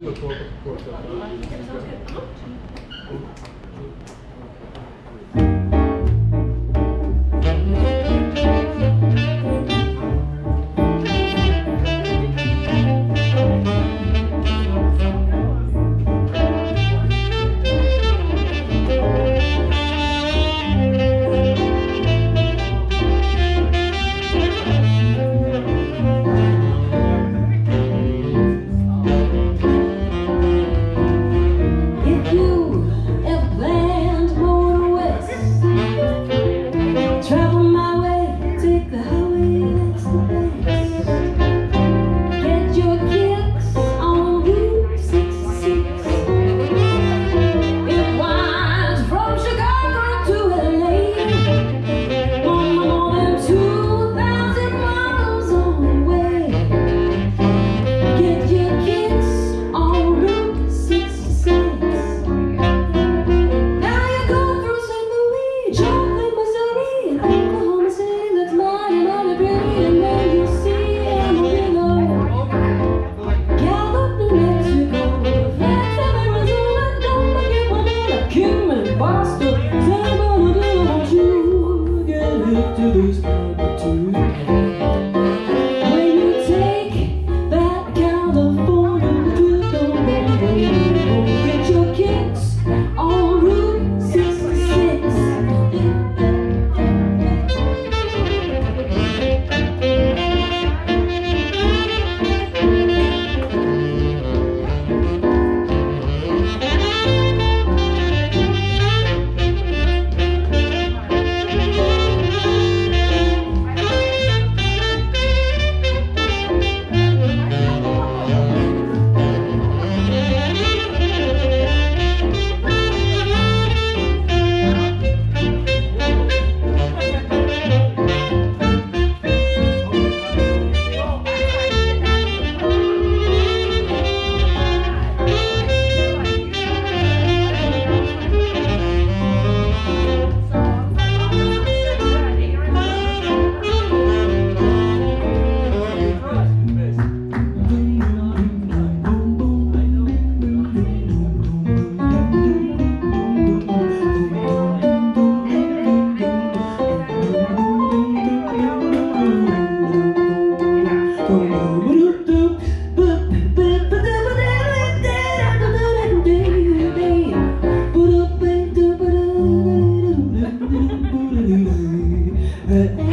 이거 좋아할 것 같아. it.